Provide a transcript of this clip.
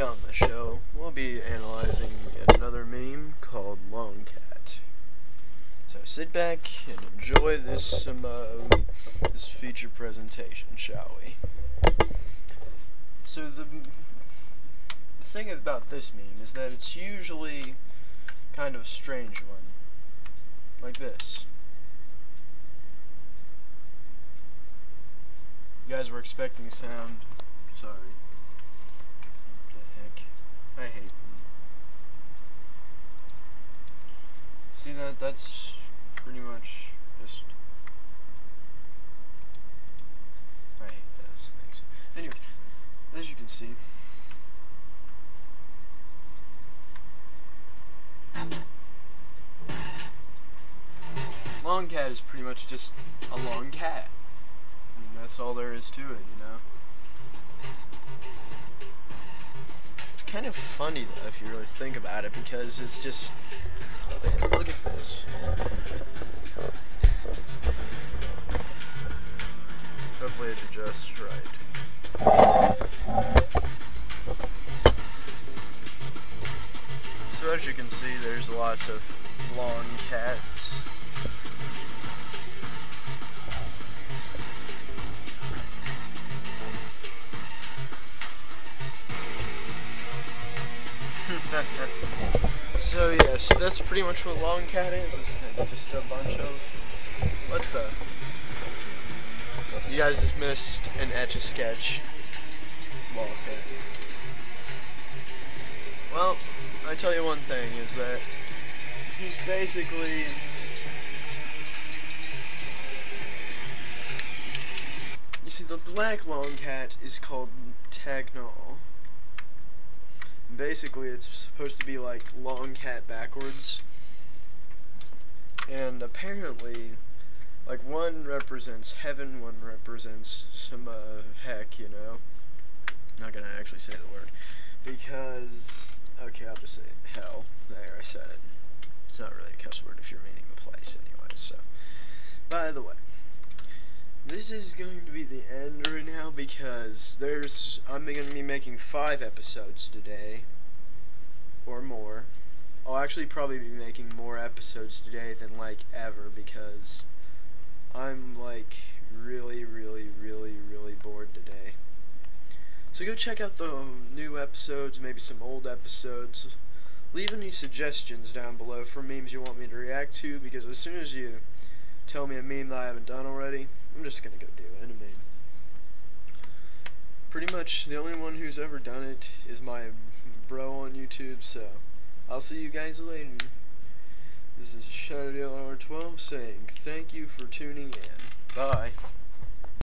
On the show, we'll be analyzing yet another meme called Long Cat. So sit back and enjoy this um, uh, this feature presentation, shall we? So the, the thing about this meme is that it's usually kind of a strange one, like this. You guys were expecting sound. Sorry. I hate them. See that? That's pretty much just. I hate those things. Anyway, as you can see. Long cat is pretty much just a long cat. I mean, that's all there is to it, you know? Kind of funny, though, if you really think about it, because it's just... Look, at this. Hopefully it adjusts right. So as you can see, there's lots of long so yes, that's pretty much what long cat is. Is just a bunch of what the? You guys just missed an etch a sketch. Long cat. Well, I tell you one thing is that he's basically You see the black long cat is called Tacgnol. Basically it's supposed to be like long cat backwards. And apparently like one represents heaven, one represents some uh, heck, you know. not gonna actually say the word. Because Okay, I'll just say hell. There, I said it. It's not really a cuss word if you're meaning the place anyway, so. By the way, this is going to be the end right now because there's, I'm going to be making five episodes today, or more. I'll actually probably be making more episodes today than, like, ever because I'm, like, really, really, really, really bored today. So go check out the new episodes, maybe some old episodes. Leave any suggestions down below for memes you want me to react to, because as soon as you tell me a meme that I haven't done already, I'm just gonna go do it. I mean, pretty much the only one who's ever done it is my bro on YouTube, so I'll see you guys later. This is Shadow 12 saying thank you for tuning in. Bye.